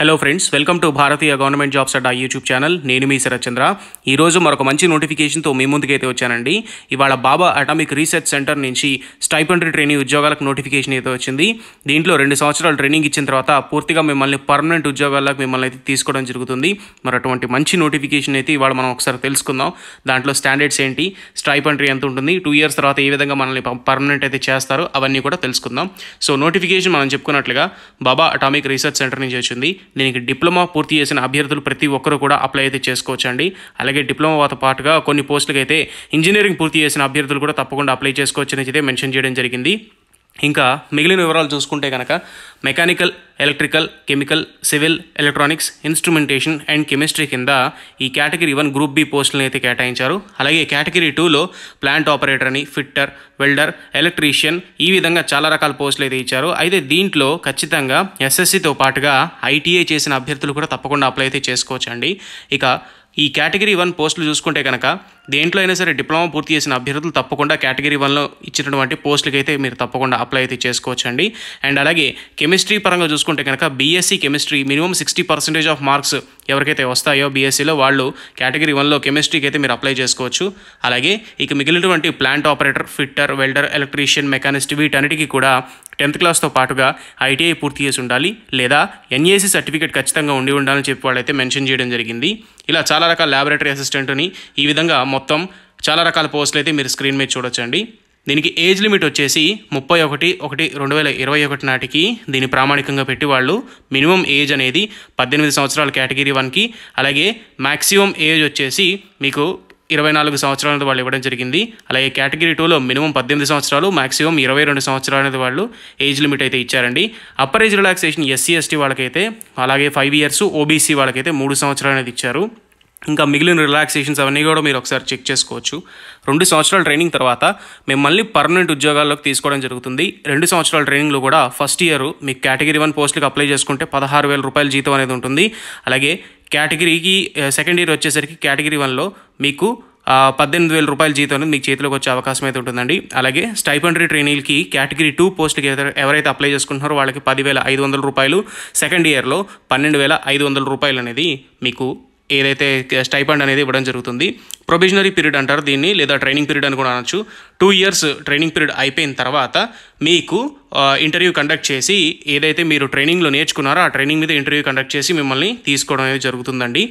Hello friends welcome to Bharatiya government jobs Adda YouTube channel నేను మీ శరత్చంద్ర ఈరోజు మరొక మంచి నోటిఫికేషన్తో మీ ముందుకైతే వచ్చానండి. ఇవాళ బాబా అటామిక్ రీసెర్చ్ సెంటర్ నుంచి స్టైపెండరీ ట్రైనింగ్ ఉద్యోగాలకు నోటిఫికేషన్ అయితే వచ్చింది. దీంట్లో రెండు సంవత్సరాలు ట్రైనింగ్ ఇచ్చిన తర్వాత పూర్తిగా మిమ్మల్ని పర్మనెంట్ ఉద్యోగాలకు మిమ్మల్ని అయితే తీసుకోవడం జరుగుతుంది. మరి అటువంటి మంచి నోటిఫికేషన్ అయితే ఇవాళ మనం ఒకసారి తెలుసుకుందాం. దాంట్లో స్టాండర్డ్స్ ఏంటి? స్టైపెండరీ ఎంత ఉంటుంది? టూ ఇయర్స్ తర్వాత ఏ విధంగా మనల్ని పర్మనెంట్ అయితే చేస్తారో? అవన్నీ కూడా తెలుసుకుందాం. సో నోటిఫికేషన్ మనం చెప్పుకున్నట్లుగా బాబా అటామిక్ రీసెర్చ్ సెంటర్ నుంచి వచ్చింది. దీనికి డిప్లొమా పూర్తి చేసిన అభ్యర్థులు ప్రతి ఒక్కరూ కూడా అప్లై అయితే చేసుకోవచ్చండి. అలాగే డిప్లొమాతో పాటుగా కొన్ని పోస్టులకు అయితే ఇంజనీరింగ్ పూర్తి చేసిన అభ్యర్థులు కూడా తప్పకుండా అప్లై చేసుకోవచ్చు అని అయితే మెన్షన్ చేయడం జరిగింది. ఇంకా మిగిలిన వివరాలు చూసుకుంటే కనుక mechanical electrical chemical civil electronics instrumentation and chemistry కింద ఈ కేటగిరీ వన్ గ్రూప్ బి పోస్టులను అయితే కేటాయించారు. అలాగే కేటగిరీ టూలో ప్లాంట్ ఆపరేటర్ అని ఫిట్టర్ వెల్డర్ ఎలక్ట్రీషియన్ ఈ విధంగా చాలా రకాల పోస్టులు అయితే ఇచ్చారు. అయితే దీంట్లో ఖచ్చితంగా ఎస్ఎస్సితో పాటుగా ఐటీఐ చేసిన అభ్యర్థులు కూడా తప్పకుండా అప్లై అయితే చేసుకోవచ్చండి. ఇక ఈ కేటగిరీ వన్ పోస్టులు చూసుకుంటే కనుక దేంట్లో అయినా సరే డిప్లొమా పూర్తి చేసిన అభ్యర్థులు తప్పకుండా కేటగిరీ వన్లో ఇచ్చినటువంటి పోస్టులకి అయితే మీరు తప్పకుండా అప్లై అయితే చేసుకోవచ్చండి. అండ్ అలాగే కెమిస్ట్రీ పరంగా చూసుకుంటే కనుక BSc chemistry minimum sixty percentage of marks ఎవరికైతే వస్తాయో బీఎస్సీలో వాళ్ళు కేటగిరీ వన్లో కెమిస్ట్రీకి అయితే మీరు అప్లై చేసుకోవచ్చు. అలాగే ఇక మిగిలినటువంటి plant operator fitter welder electrician machinist వీటన్నిటికీ కూడా టెన్త్ క్లాస్తో పాటుగా ఐటీఐ పూర్తి చేసి ఉండాలి. లేదా ఎన్ఏసీ సర్టిఫికేట్ ఖచ్చితంగా ఉండి ఉండాలని చెప్పి వాళ్ళైతే మెన్షన్ చేయడం జరిగింది. ఇలా చాలా రకాల ల్యాబొరేటరీ అసిస్టెంట్ని ఈ విధంగా మొత్తం చాలా రకాల పోస్టులు అయితే మీరు స్క్రీన్ మీద చూడొచ్చండి. దీనికి ఏజ్ లిమిట్ వచ్చేసి ముప్పై ఒకటి ఒకటి రెండు వేల ఇరవై ఒకటి నాటికి దీన్ని ప్రామాణికంగా పెట్టి వాళ్ళు మినిమం ఏజ్ అనేది పద్దెనిమిది సంవత్సరాల కేటగిరీ వన్కి అలాగే మ్యాక్సిమం ఏజ్ వచ్చేసి మీకు ఇరవై నాలుగు సంవత్సరాల వాళ్ళు ఇవ్వడం జరిగింది. అలాగే కేటగిరీ టూలో మినిమం పద్దెనిమిది సంవత్సరాలు మాక్సిమం ఇరవై రెండు సంవత్సరాలు అనేది వాళ్ళు ఏజ్ లిమిట్ అయితే ఇచ్చారండి. Upper age relaxation SC ST వాళ్ళకైతే అలాగే ఫైవ్ ఇయర్స్ ఓబీసీ వాళ్ళకైతే మూడు సంవత్సరాలు అనేది ఇచ్చారు. ఇంకా మిగిలిన రిలాక్సేషన్స్ అవన్నీ కూడా మీరు ఒకసారి చెక్ చేసుకోవచ్చు. రెండు సంవత్సరాల ట్రైనింగ్ తర్వాత మేము మళ్ళీ పర్మనెంట్ ఉద్యోగాల్లోకి తీసుకోవడం జరుగుతుంది. రెండు సంవత్సరాల ట్రైనింగ్లో కూడా ఫస్ట్ ఇయర్ మీకు కేటగిరీ వన్ పోస్టులకు అప్లై చేసుకుంటే పదహారు వేల రూపాయల జీతం అనేది ఉంటుంది. అలాగే కేటగిరీకి సెకండ్ ఇయర్ వచ్చేసరికి కేటగిరీ వన్లో మీకు పద్దెనిమిది వేల రూపాయల జీతం అనేది మీకు చేతిలోకి వచ్చే అవకాశం అయితే ఉంటుందండి. అలాగే స్టైపెండరీ ట్రైనీలకి కేటగిరీ టూ పోస్ట్కి ఎవరైతే అప్లై చేసుకుంటున్నారో వాళ్ళకి పదివేల ఐదు వందల రూపాయలు. సెకండ్ ఇయర్లో పన్నెండు వేల ఐదు వందల రూపాయలు అనేది మీకు ఏదైతే స్టైపండ్ అనేది ఇవ్వడం జరుగుతుంది ప్రొబిషనరీ పీరియడ్ అంటారు దీన్ని లేదా ట్రైనింగ్ పీరియడ్ అని కూడా అనొచ్చు. టూ ఇయర్స్ ట్రైనింగ్ పీరియడ్ అయిపోయిన తర్వాత మీకు ఇంటర్వ్యూ కండక్ట్ చేసి ఏదైతే మీరు ట్రైనింగ్లో నేర్చుకున్నారో ఆ ట్రైనింగ్ మీద ఇంటర్వ్యూ కండక్ట్ చేసి మిమ్మల్ని తీసుకోవడం అనేది జరుగుతుందండి.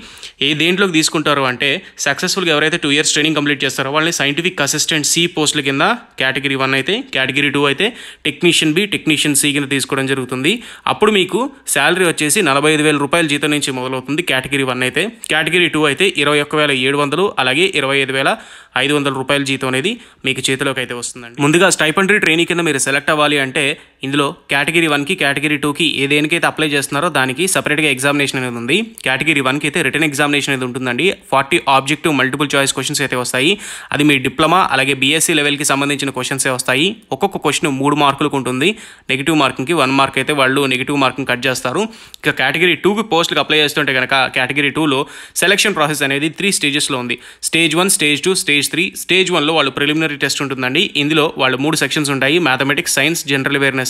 ఏ దేంట్లోకి తీసుకుంటారు అంటే సక్సెస్ఫుల్గా ఎవరైతే టూ ఇయర్స్ ట్రైనింగ్ కంప్లీట్ చేస్తారో వాళ్ళని సైంటిఫిక్ అసిస్టెంట్ సి పోస్టుల కింద కేటగిరీ వన్ అయితే కేటగిరీ టూ అయితే టెక్నీషియన్ బి టెక్నీషియన్ సి కింద తీసుకోవడం జరుగుతుంది. అప్పుడు మీకు శాలరీ వచ్చేసి నలభై ఐదు వేల రూపాయల జీతం నుంచి మొదలవుతుంది కేటగిరీ వన్ అయితే. కేటగిరీ టూ అయితే ఇరవై ఒక్క వేల ఏడు వందలు అలాగే ఇరవై ఐదు వేల ఐదు వందల రూపాయల జీతం అనేది మీకు చేతిలోకి అయితే వస్తుందండి. ముందుగా స్టైపెండరీ ట్రైనింగ్ కింద మీరు సెలెక్ట్ అవ్వాలి అంటే ఇందులో కేటగిరీ వన్కి కేటగిరీ టూకి ఏ అప్లై చేస్తున్నారో దానికి సపరేట్గా ఎగ్జామినేషన్ అనేది ఉంది. కేటగిరీ వన్కి అయితే రిటర్న్ ఎగ్జామినేషన్ అనేది ఉంటుందండి. Forty objective multiple choice questions అయితే వస్తాయి. అది మీ డిప్లొమా అలాగే బీఎస్సీ లెవెల్కి సంబంధించిన క్వశ్చన్సే వస్తాయి. ఒక్కొక్క క్వశ్చన్ మూడు మార్కులకు ఉంటుంది. నెగిటివ్ మార్కింగ్కి వన్ మార్క్ అయితే వాళ్ళు నెగిటివ్ మార్కింగ్ కట్ చేస్తారు. ఇక కేటగిరీ టూకి పోస్టులకు అప్లై చేస్తుంటే కనుక కేటగిరీ టూలో సెలక్షన్ ప్రాసెస్ అనేది త్రీ స్టేజెస్లో ఉంది. Stage one stage two stage three stage వన్లో వాళ్ళు ప్రిలిమినరీ టెస్ట్ ఉంటుందండి. ఇందులో వాళ్ళు మూడు సెక్షన్స్ ఉంటాయి. Mathematics science general awareness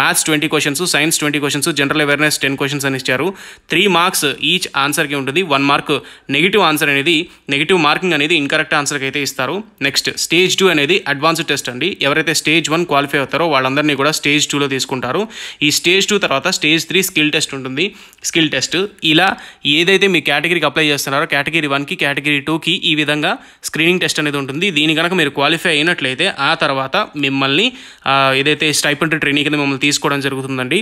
maths twenty questions science twenty questions general awareness ten questions అని ఇచ్చారు. త్రీ మార్క్స్ ఈచ్ ఆన్సర్కి ఉంటుంది. వన్ మార్క్ నెగిటివ్ ఆన్సర్ అనేది నెగిటివ్ మార్కింగ్ అనేది ఇన్కరెక్ట్ ఆన్సర్కి అయితే ఇస్తారు. నెక్స్ట్ స్టేజ్ టూ అనేది అడ్వాన్స్డ్ టెస్ట్ అండి. ఎవరైతే స్టేజ్ వన్ క్వాలిఫై అవుతారో వాళ్ళందరినీ కూడా స్టేజ్ టూలో తీసుకుంటారు. ఈ స్టేజ్ టూ తర్వాత స్టేజ్ త్రీ స్కిల్ టెస్ట్ ఉంటుంది. స్కిల్ టెస్ట్ ఇలా ఏదైతే మీ కేటగిరీకి అప్లై చేస్తున్నారో కేటగిరీ వన్కి కేటగిరీ టూకి ఈ విధంగా స్క్రీనింగ్ టెస్ట్ అనేది ఉంటుంది. దీని కనుక మీరు క్వాలిఫై అయినట్లయితే ఆ తర్వాత మిమ్మల్ని ఏదైతే స్టైపెండరీ ట్రైనింగ్ కింద మిమ్మల్ని తీసుకోవడం జరుగుతుందండి.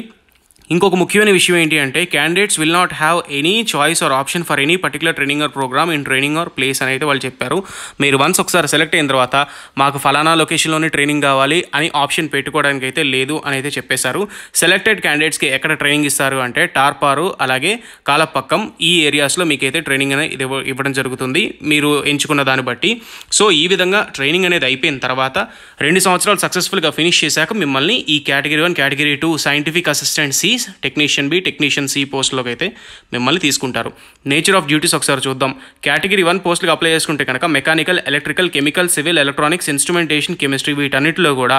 ఇంకొక ముఖ్యమైన విషయం ఏంటి అంటే candidates will not have any choice or option for any particular training or program in training or place అని అయితే వాళ్ళు చెప్పారు. మీరు వన్స్ ఒకసారి సెలెక్ట్ అయిన తర్వాత మాకు ఫలానా లొకేషన్లోనే ట్రైనింగ్ కావాలి అని ఆప్షన్ పెట్టుకోవడానికి అయితే లేదు అని అయితే చెప్పేశారు. సెలెక్టెడ్ క్యాండిడేట్స్కి ఎక్కడ ట్రైనింగ్ ఇస్తారు అంటే టార్పారు అలాగే కాలపక్కం ఈ ఏరియాస్లో మీకైతే ట్రైనింగ్ అనేది ఇవ్వడం జరుగుతుంది. మీరు ఎంచుకున్న దాన్ని బట్టి. సో ఈ విధంగా ట్రైనింగ్ అనేది అయిపోయిన తర్వాత రెండు సంవత్సరాలు సక్సెస్ఫుల్గా ఫినిష్ చేశాక మిమ్మల్ని ఈ category one category two scientific assistant C technician B technician C పోస్టులోకి అయితే మిమ్మల్ని తీసుకుంటారు. నేచర్ ఆఫ్ డ్యూటీస్ ఒకసారి చూద్దాం. కేటగిరీ వన్ పోస్టులకు అప్లై చేసుకుంటే కనుక mechanical electrical chemical civil electronics instrumentation chemistry వీటన్నిటిలో కూడా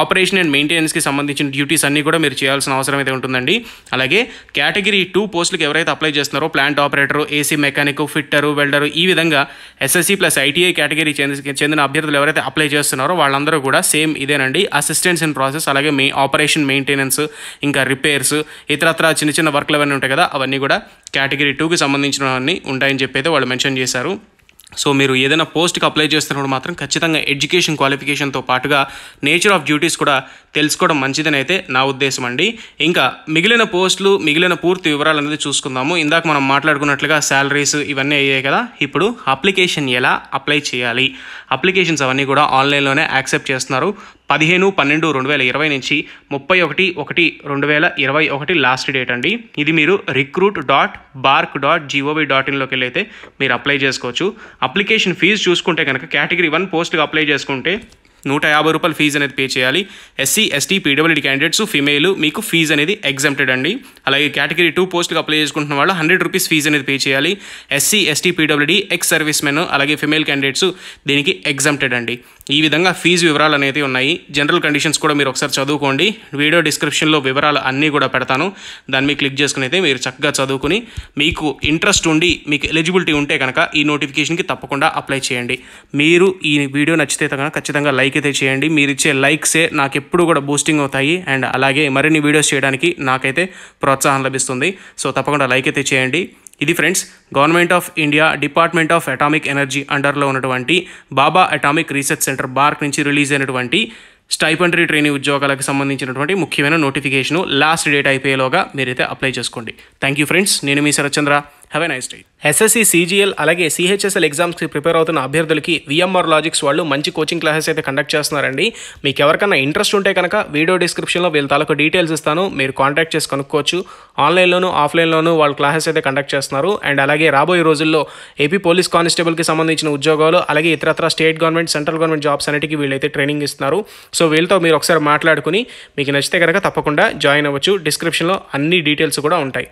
ఆపరేషన్ అండ్ మెయింటెనెన్స్కి సంబంధించిన డ్యూటీస్ అన్నీ కూడా మీరు చేయాల్సిన అవసరం అయితే ఉంటుందండి. అలాగే కేటగిరీ టూ పోస్టులకు ఎవరైతే అప్లై చేస్తున్నారో plant operator AC mechanic fitter welder ఈ విధంగా ఎస్ఎస్సి ప్లస్ ఐటీఐ కేటగిరీ చెందిన అభ్యర్థులు ఎవరైతే అప్లై చేస్తున్నారో వాళ్ళందరూ కూడా సేమ్ ఇదేనండి. అసిస్టెన్స్ ఇన్ ప్రాసెస్ అలాగే మీ ఆపరేషన్ మెయింటెనెన్స్ ఇంకా రిపేర్స్ ఇతరత్ర చిన్న చిన్న వర్క్లు అవన్నీ ఉంటాయి కదా అవన్నీ కూడా కేటగిరీ టూకి సంబంధించినవన్నీ ఉంటాయని చెప్పి అయితే వాళ్ళు మెన్షన్ చేశారు. సో మీరు ఏదైనా పోస్ట్కి అప్లై చేస్తున్నప్పుడు మాత్రం ఖచ్చితంగా ఎడ్యుకేషన్ క్వాలిఫికేషన్తో పాటుగా నేచర్ ఆఫ్ డ్యూటీస్ కూడా తెలుసుకోవడం మంచిదని అయితే నా ఉద్దేశం అండి. ఇంకా మిగిలిన పోస్టులు మిగిలిన పూర్తి వివరాలు అనేది చూసుకుందాము. ఇందాక మనం మాట్లాడుకున్నట్లుగా శాలరీస్ ఇవన్నీ అయ్యాయి కదా ఇప్పుడు అప్లికేషన్ ఎలా అప్లై చేయాలి? అప్లికేషన్స్ అవన్నీ కూడా ఆన్లైన్లోనే యాక్సెప్ట్ చేస్తున్నారు. పదిహేను పన్నెండు రెండు వేల ఇరవై నుంచి ముప్పై ఒకటి ఒకటి రెండు వేల ఇరవై ఒకటి లాస్ట్ డేట్ అండి. ఇది మీరు recruit dot BARC dot G O ఇన్లోకి dot అయితే మీరు అప్లై చేసుకోవచ్చు. అప్లికేషన్ ఫీజు చూసుకుంటే కనుక కేటగిరీ వన్ పోస్ట్కి అప్లై చేసుకుంటే నూట యాభై రూపాయలు ఫీజు అనేది పే చేయాలి. SC ST PWD candidates female మీకు ఫీజు అనేది ఎగ్జామ్టెడ్ అండి. అలాగే కేటగిరీ టూ పోస్ట్కి అప్లై చేసుకుంటున్న వాళ్ళు హండ్రెడ్ రూపీస్ ఫీజు అనేది పే చేయాలి. SC ST PWD ex servicemen అలాగే ఫిమేల్ క్యాండిడేట్స్ దీనికి ఎగ్జామ్టెడ్ అండి. ఈ విధంగా ఫీజు వివరాలు అనేది ఉన్నాయి. జనరల్ కండిషన్స్ కూడా మీరు ఒకసారి చదువుకోండి. వీడియో డిస్క్రిప్షన్లో వివరాలు అన్నీ కూడా పెడతాను. దాన్ని మీరు క్లిక్ చేసుకుని అయితే మీరు చక్కగా చదువుకుని మీకు ఇంట్రెస్ట్ ఉండి మీకు ఎలిజిబిలిటీ ఉంటే కనుక ఈ నోటిఫికేషన్కి తప్పకుండా అప్లై చేయండి. మీరు ఈ వీడియో నచ్చితే కనుక ఖచ్చితంగా లైక్ అయితే చేయండి. మీరు ఇచ్చే లైక్సే నాకు ఎప్పుడు కూడా బూస్టింగ్ అవుతాయి. అండ్ అలాగే మరిన్ని వీడియోస్ చేయడానికి నాకైతే ప్రోత్సాహం లభిస్తుంది. సో తప్పకుండా లైక్ అయితే చేయండి. ఇది friends government of India department of atomic energy అండర్లో ఉన్నటువంటి Bhabha atomic research centre BARC నుంచి రిలీజ్ అయినటువంటి స్టైపండరీ ట్రైనింగ్ ఉద్యోగాలకు సంబంధించినటువంటి ముఖ్యమైన నోటిఫికేషన్ లాస్ట్ డేట్ అయిపోయేలోగా మీరైతే అప్లై చేసుకోండి. థ్యాంక్ యూ ఫ్రెండ్స్ నేను మీ Sharathchandra have a nice day SSC CGL అలాగే సిహెచ్ఎస్ఎల్ ఎగ్జామ్స్కి ప్రిపేర్ అవుతున్న అభ్యర్థులకి విఎంఆర్ లాజిక్స్ వాళ్ళు మంచి కోచింగ్ క్లాసెస్ అయితే కండక్ట్ చేస్తున్నారండి. మీకు ఎవరికైనా ఇంట్రెస్ట్ ఉంటే కనుక వీడియో డిస్క్రిప్షన్లో వీళ్ళ తాలూకు డీటెయిల్స్ ఇస్తాను. మీరు కాంటాక్ట్ చేసి కనుక్కోవచ్చు. ఆన్లైన్లోను ఆఫ్లైన్లోను వాళ్ళు క్లాసెస్ అయితే కండక్ట్ చేస్తున్నారు. అండ్ అలాగే రాబోయే రోజుల్లో ఏపీ పోలీస్ కానిస్టేబుల్కి సంబంధించిన ఉద్యోగాలు అలాగే ఇతరత్ర state government central government jobs అన్నిటికీ వీళ్ళైతే ట్రైనింగ్ ఇస్తున్నారు. సో వీళ్ళతో మీరు ఒకసారి మాట్లాడుకుని మీకు నచ్చితే కనుక తప్పకుండా జాయిన్ అవ్వచ్చు. డిస్క్రిప్షన్లో అన్ని డీటెయిల్స్ కూడా ఉంటాయి.